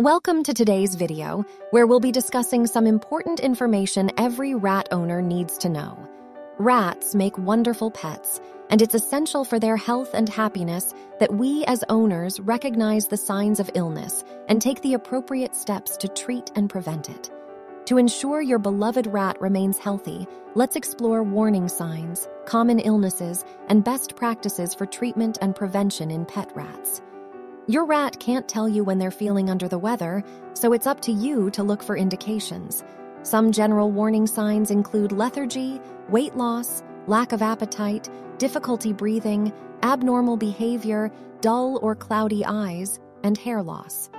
Welcome to today's video, where we'll be discussing some important information every rat owner needs to know. Rats make wonderful pets, and it's essential for their health and happiness that we as owners recognize the signs of illness and take the appropriate steps to treat and prevent it. To ensure your beloved rat remains healthy, let's explore warning signs, common illnesses, and best practices for treatment and prevention in pet rats. Your rat can't tell you when they're feeling under the weather, so it's up to you to look for indications. Some general warning signs include lethargy, weight loss, lack of appetite, difficulty breathing, abnormal behavior, dull or cloudy eyes, and hair loss.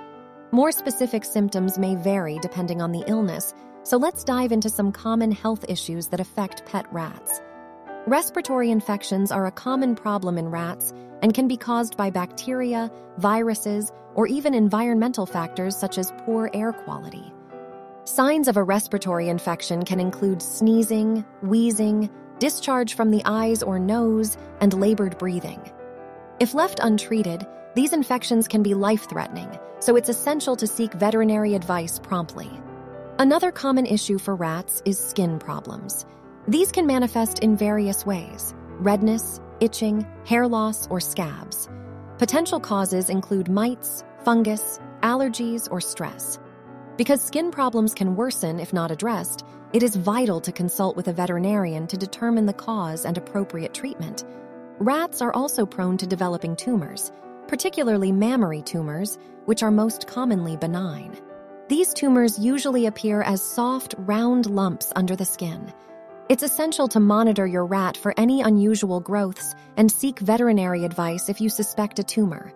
More specific symptoms may vary depending on the illness, so let's dive into some common health issues that affect pet rats. Respiratory infections are a common problem in rats and can be caused by bacteria, viruses, or even environmental factors such as poor air quality. Signs of a respiratory infection can include sneezing, wheezing, discharge from the eyes or nose, and labored breathing. If left untreated, these infections can be life threatening, so it's essential to seek veterinary advice promptly. Another common issue for rats is skin problems. These can manifest in various ways redness, itching, hair loss, or scabs. Potential causes include mites, fungus, allergies, or stress. Because skin problems can worsen if not addressed, it is vital to consult with a veterinarian to determine the cause and appropriate treatment. Rats are also prone to developing tumors, particularly mammary tumors, which are most commonly benign. These tumors usually appear as soft, round lumps under the skin. It's essential to monitor your rat for any unusual growths and seek veterinary advice if you suspect a tumor.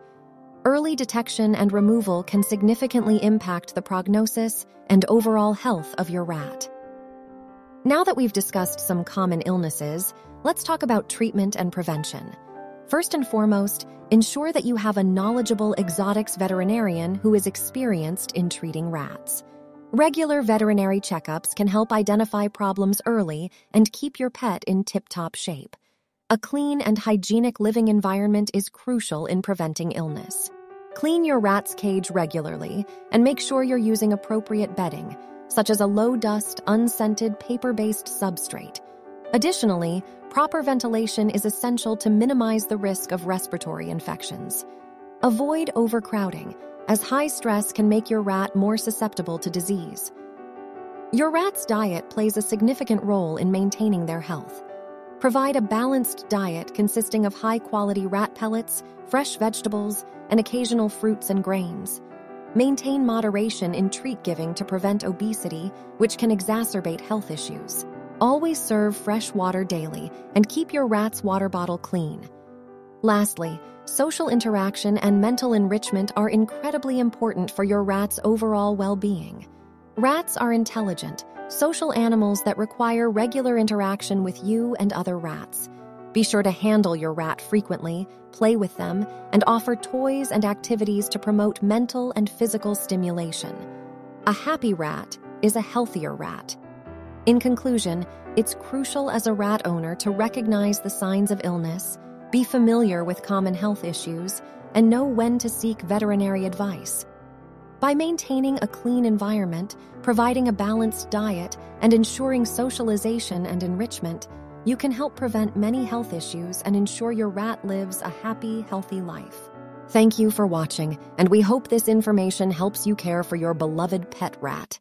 Early detection and removal can significantly impact the prognosis and overall health of your rat. Now that we've discussed some common illnesses, let's talk about treatment and prevention. First and foremost, ensure that you have a knowledgeable exotics veterinarian who is experienced in treating rats. Regular veterinary checkups can help identify problems early and keep your pet in tip top shape. A clean and hygienic living environment is crucial in preventing illness. Clean your rat's cage regularly and make sure you're using appropriate bedding, such as a low dust, unscented, paper based substrate. Additionally, proper ventilation is essential to minimize the risk of respiratory infections. Avoid overcrowding as high stress can make your rat more susceptible to disease. Your rat's diet plays a significant role in maintaining their health. Provide a balanced diet consisting of high quality rat pellets, fresh vegetables, and occasional fruits and grains. Maintain moderation in treat giving to prevent obesity, which can exacerbate health issues. Always serve fresh water daily and keep your rat's water bottle clean. Lastly, social interaction and mental enrichment are incredibly important for your rat's overall well being. Rats are intelligent, social animals that require regular interaction with you and other rats. Be sure to handle your rat frequently, play with them, and offer toys and activities to promote mental and physical stimulation. A happy rat is a healthier rat. In conclusion, it's crucial as a rat owner to recognize the signs of illness be familiar with common health issues, and know when to seek veterinary advice. By maintaining a clean environment, providing a balanced diet, and ensuring socialization and enrichment, you can help prevent many health issues and ensure your rat lives a happy, healthy life. Thank you for watching, and we hope this information helps you care for your beloved pet rat.